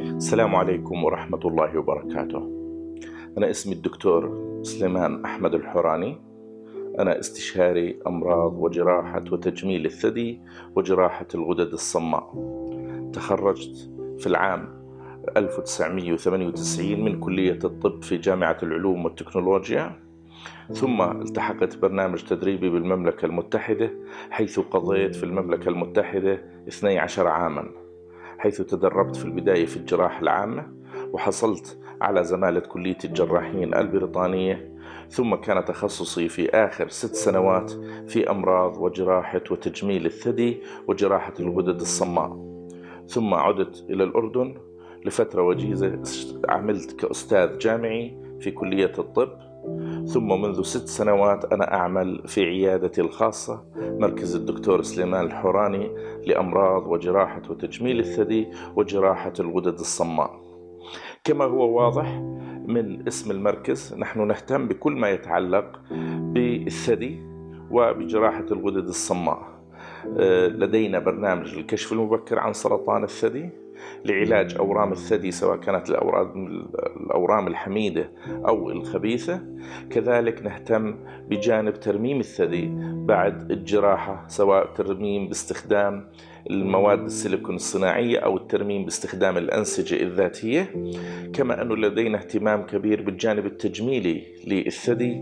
السلام عليكم ورحمة الله وبركاته. أنا اسمي الدكتور سليمان أحمد الحوراني أنا استشاري أمراض وجراحة وتجميل الثدي وجراحة الغدد الصماء. تخرجت في العام 1998 من كلية الطب في جامعة العلوم والتكنولوجيا. ثم التحقت برنامج تدريبي بالمملكة المتحدة حيث قضيت في المملكة المتحدة 12 عاما. حيث تدربت في البداية في الجراحة العامة وحصلت على زمالة كلية الجراحين البريطانية ثم كان تخصصي في آخر ست سنوات في أمراض وجراحة وتجميل الثدي وجراحة الغدد الصماء. ثم عدت إلى الأردن لفترة وجيزة عملت كأستاذ جامعي في كلية الطب ثم منذ ست سنوات أنا أعمل في عيادتي الخاصة مركز الدكتور سليمان الحوراني لأمراض وجراحة وتجميل الثدي وجراحة الغدد الصماء. كما هو واضح من اسم المركز نحن نهتم بكل ما يتعلق بالثدي وبجراحة الغدد الصماء. آه، لدينا برنامج للكشف المبكر عن سرطان الثدي. لعلاج أورام الثدي سواء كانت الأورام, الحميدة أو الخبيثة. كذلك نهتم بجانب ترميم الثدي بعد الجراحة سواء ترميم باستخدام المواد السيليكون الصناعية أو الترميم باستخدام الأنسجة الذاتية. كما أنه لدينا اهتمام كبير بالجانب التجميلي للثدي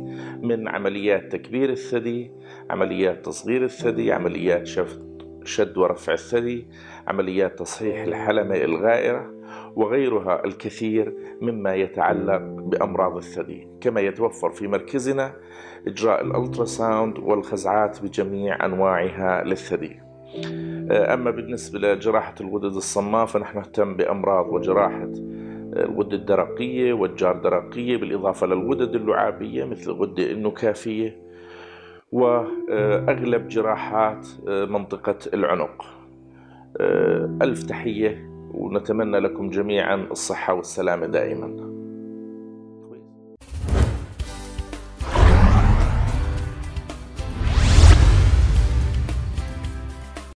من عمليات تكبير الثدي عمليات تصغير الثدي عمليات شفط شد ورفع الثدي عمليات تصحيح الحلمة الغائرة وغيرها الكثير مما يتعلق بأمراض الثدي. كما يتوفر في مركزنا إجراء الألتراساوند والخزعات بجميع أنواعها للثدي. أما بالنسبة لجراحة الغدد الصماء فنحن نهتم بأمراض وجراحة الغدة الدرقية والجار درقية بالإضافة للغدد اللعابية مثل الغدة النكافية وأغلب جراحات منطقة العنق. ألف تحية ونتمنى لكم جميعا الصحة والسلامة دائما.